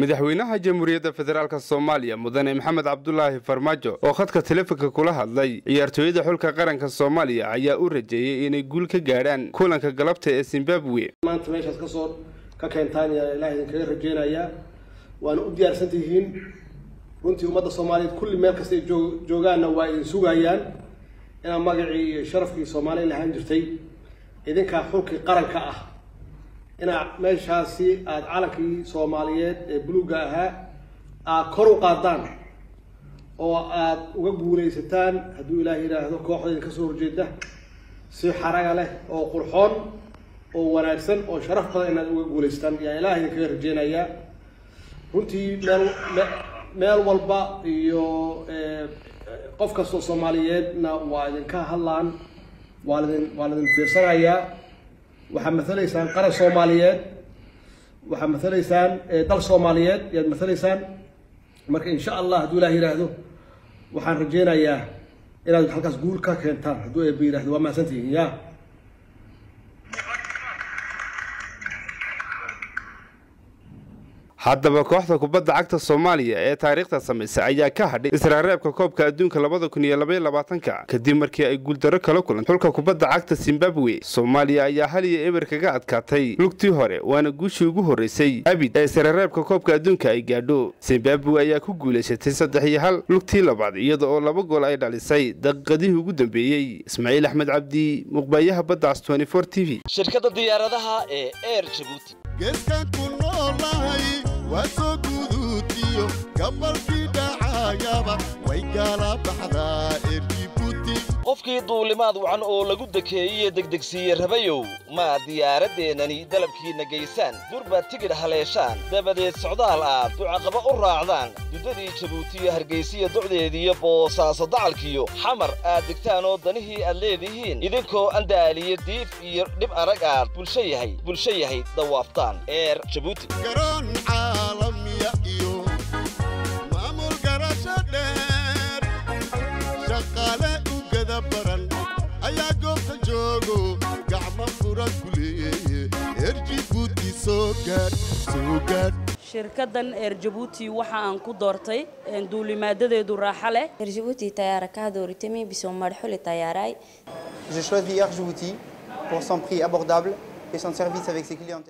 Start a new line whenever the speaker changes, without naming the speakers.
madaxweynaha jamhuuriyadda federaalk soomaaliya mudane maxamed cabdulaahi farmaajo oo khadka telefonka kula hadlay ciyaartooyada xulka qaranka soomaaliya ayaa u rajeeyey inay guul ka gaadhaan kulanka galabta ee zimbabwe.
Maanta meeshaas ka soo ka keentaan yaa ilaah idinkaga rajeynayaa waana u diyaarsan tihiin. Runtii ummadda soomaaliyeed kulli meel kasta ay joog joogaanna waa idin sugayaan. Inaa magacii iyo sharafkii soomaaliya lahaan jirtay. Idinkaa xulkii qaranka ah inaa meeshaasi aada calankii soomaaliyeed ee buluugga ahaa aad kor u qaadaan oo aada uga guulaysataan hadduu ilaah yidhaahdo kooxda idin ka soo horjeeda si xaraga leh oo qurxoon oo wanaagsan oo sharaf badan inaad uga guulaystaan yaa ilaah idinkaga rajeynayaa runtii meel meel walba iyo qof kastoo soomaaliyeedna waa idinka hadlaan waa lidin waa lidin fiirsanayaa waxaad matalaysaan qaran soomaaliyeed waxaad matalaysaan dal soomaaliyeed yaad matalaysaan marka insha allah hadduu ilaah yidhaahdo waxaan rajeynayaa inaad halkaas guul ka keentaan hadduu eeba yidhahdo waa mahadsantihiin ya
haddaba kooxda kubadda cagta soomaaliya ee taariikhda samaysay ayaa ka hadhay israareebka koobka adduunka labada kun iyo labaiyo labaatanka kadib markii ay guuldarro kala kulan. Xulka kubadda cagta zimbabwe soomaaliya ayaa hal iyo eber kaga adkaatay. Lugtii hore waana guushii ugu horraysay abid ee israareebka koobka adduunka ay gaadho. Zimbabwe ayaa ku guulaysatay saddex iyo hal lugtii labaad iyada oo laba gool ay dhalisay. Daqiiqadihii ugu dambeeyey ismaaciil axmed cabdi muqbaayaha baddaas t v.
Shirkadda diyaaradaha ee eer jabuuti
waa soo guduutiyo gabalkii dhacayaba way gaala baxdaa erjibuuti
qofkii duulimaad wacan oo lagu dekeeyey degdegsiiye rabayow maa diyaaraddeenani dalabkiinna geysaan durbaad tigidh haleeshaan. Dabadeed socdaal aad ducaqaba u raacdaan duddadii jabuutiyo hargaysiya docdeediiyo boosaaso dacalkiyo. Xamar aad degtaan oo danihii aad leedihiin idinkoo andaaliyo diif iyo dhib arag aad bulsho yahay bulsho yahay dawaaftaan. Eer jabuuti
shaqaale ugada baran. Ayaa goobta joogo gacmo fura ku leeye erjibuuti soo gaadh soo gaadh
shirkaddan eer jabuuti waxa aan ku doortay duulimaadadeedu raaxo leh.
Djibouti tayara ka dooritay bisoo marxuli tayaray
J'ai choisi Air Djibouti pour son prix abordable et son service avec ses clientèles.